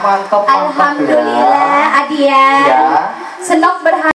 mantap mantap ya. Alhamdulillah Adia ya. ya. Senok berharap